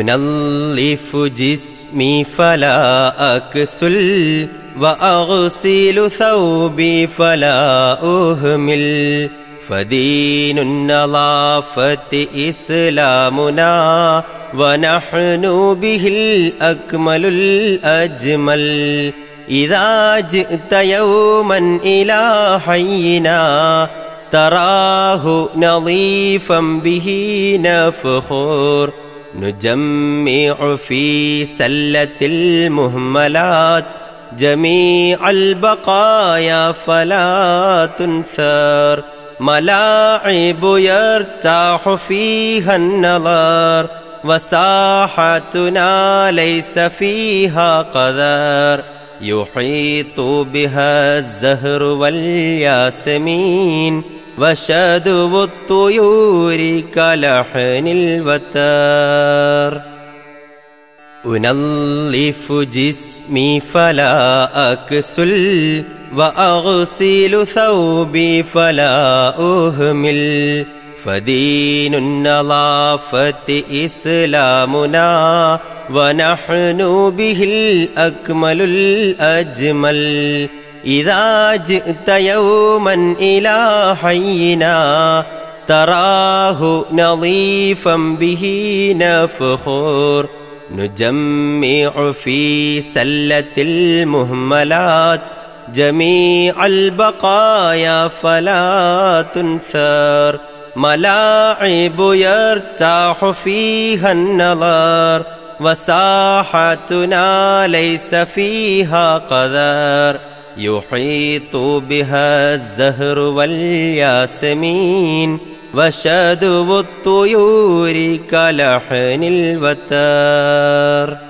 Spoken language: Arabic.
أنظف جسمي فلا أكسل وأغسل ثوبي فلا أهمل. فدين النظافة إسلامنا ونحن به الأكمل الأجمل. إذا جئت يوما إلى حينا تراه نظيفا به نفخر. نجمع في سلة المهملات جميع البقايا فلا تنثر. ملاعب يرتاح فيها النظر وساحتنا ليس فيها قذر يحيط بها الزهر والياسمين وشدو الطيور كلحن الوتر أنظف جسمي فلا أكسل وأغسل ثوبي فلا أهمل فدين النظافة إسلامنا ونحن به الأكمل الأجمل إذا جئت يوما إلى حينا تراه نظيفا به نفخر نجمع في سلة المهملات جميع البقايا فلا تنثر. ملاعب يرتاح فيها النظر وساحتنا ليس فيها قذر. يحيط بها الزهر والياسمين وشدو الطيور كلحن الوتر.